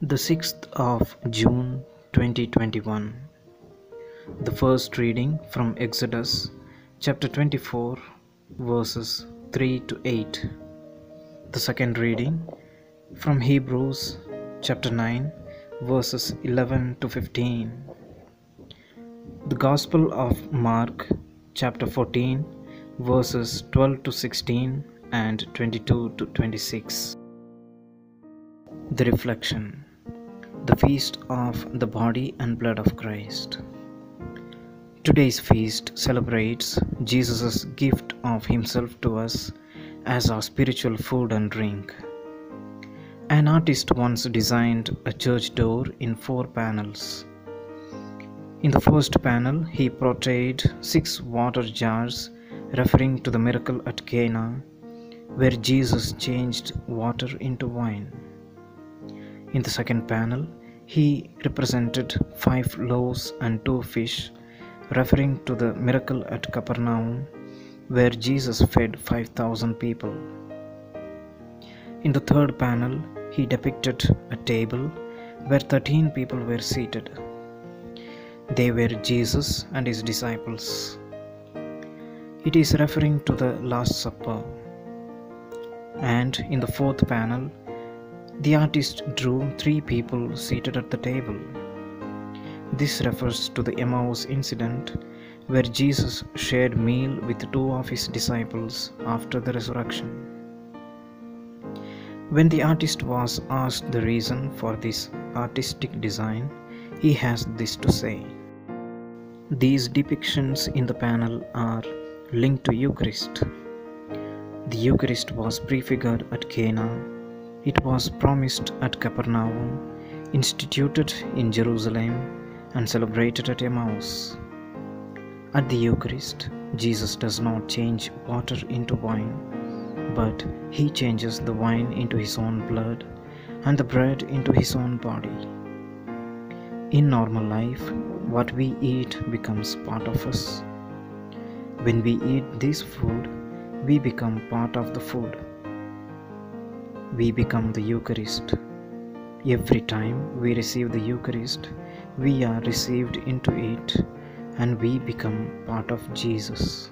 The 6th of June 2021. The first reading from Exodus chapter 24, verses 3 to 8. The second reading from Hebrews chapter 9, verses 11 to 15. The Gospel of Mark chapter 14, verses 12 to 16 and 22 to 26. The reflection The feast of the body and blood of Christ. Today's feast celebrates Jesus' gift of Himself to us as our spiritual food and drink. An artist once designed a church door in four panels. In the first panel, he portrayed six water jars referring to the miracle at Cana, where Jesus changed water into wine. In the second panel, he represented five loaves and two fish, referring to the miracle at Capernaum, where Jesus fed 5,000 people. In the third panel, he depicted a table where 13 people were seated. They were Jesus and his disciples. It is referring to the Last Supper. And in the fourth panel, the artist drew three people seated at the table. This refers to the Emmaus incident where Jesus shared meal with two of his disciples after the resurrection. When the artist was asked the reason for this artistic design, he has this to say. These depictions in the panel are linked to Eucharist. The Eucharist was prefigured at Cana it was promised at Capernaum, instituted in Jerusalem, and celebrated at Emmaus. At the Eucharist, Jesus does not change water into wine, but he changes the wine into his own blood and the bread into his own body. In normal life, what we eat becomes part of us. When we eat this food, we become part of the food we become the Eucharist. Every time we receive the Eucharist, we are received into it and we become part of Jesus.